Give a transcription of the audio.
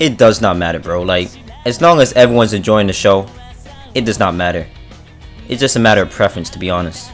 it does not matter, bro. Like, as long as everyone's enjoying the show, it does not matter. It's just a matter of preference, to be honest.